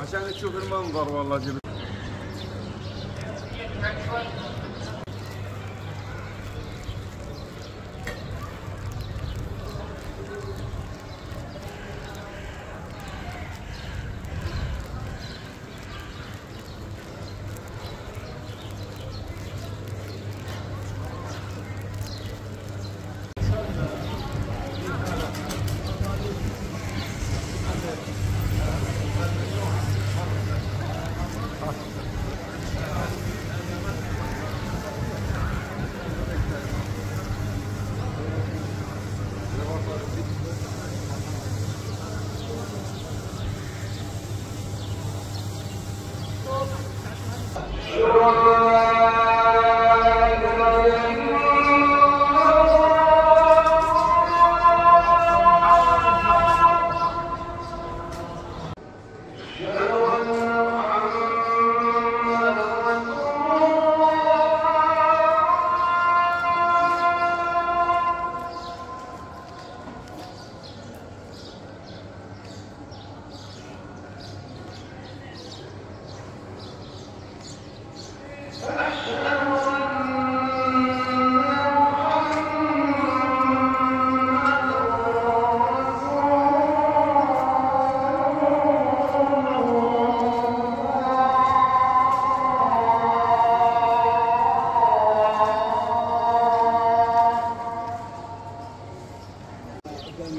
عشان تشوف المنظر والله جبت.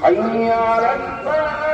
حي على الفلاح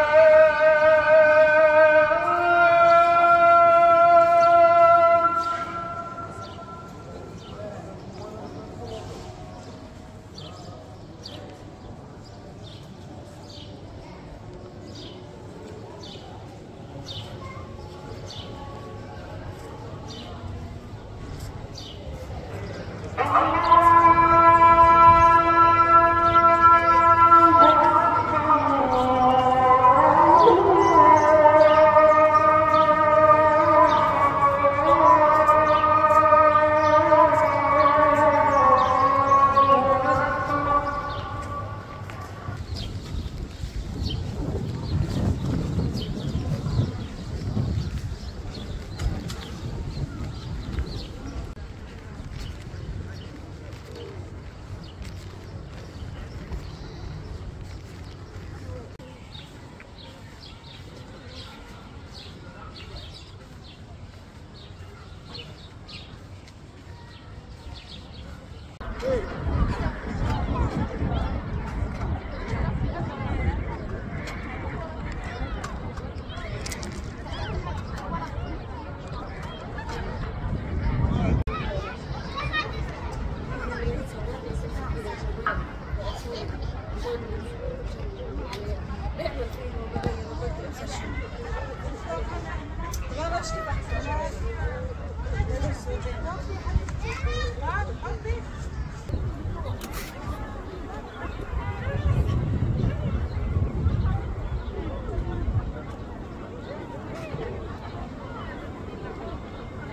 Hey.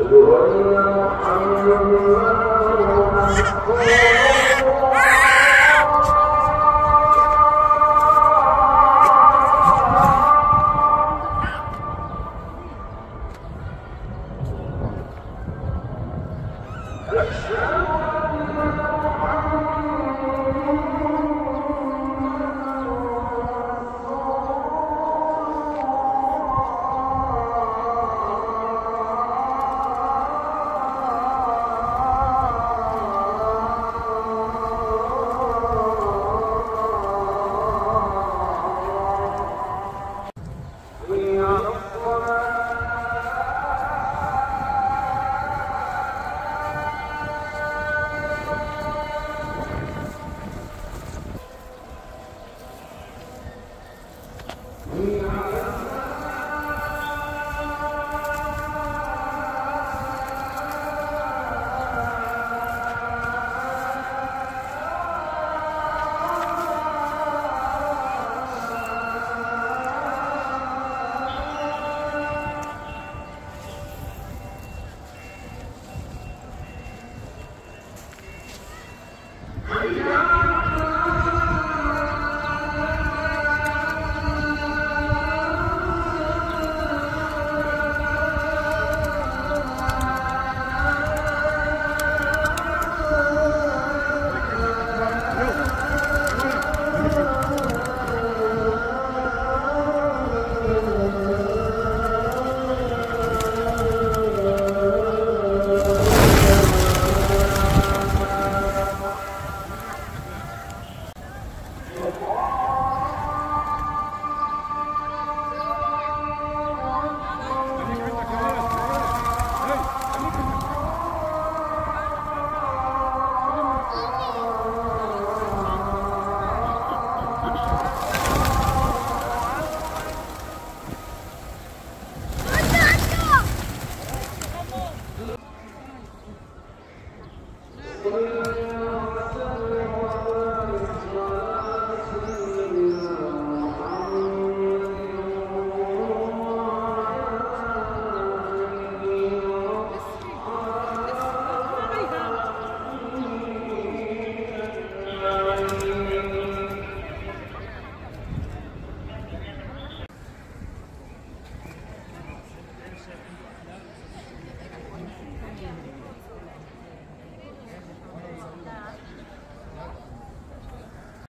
الله أكبر Senhor,